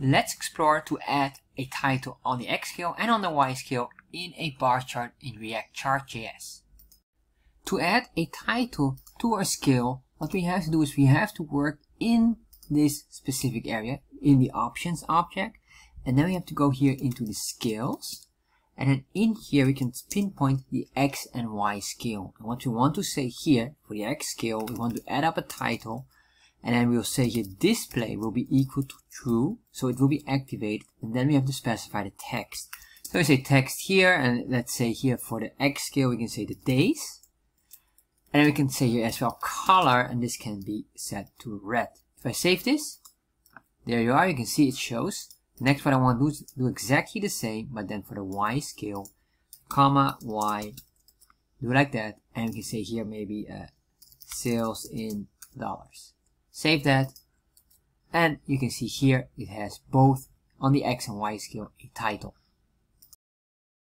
let's explore to add a title on the X scale and on the Y scale in a bar chart in React Chart.js. To add a title to our scale, what we have to do is we have to work in this specific area, in the options object, and then we have to go here into the scales, and then in here we can pinpoint the X and Y scale. And what we want to say here, for the X scale, we want to add up a title, and then we'll say here display will be equal to true. So it will be activated. And then we have to specify the text. So we say text here and let's say here for the x scale we can say the days. And then we can say here as well color and this can be set to red. If I save this there you are you can see it shows. Next what I want to do is do exactly the same but then for the y scale comma y do like that. And we can say here maybe uh, sales in dollars Save that. And you can see here it has both on the X and Y scale a title.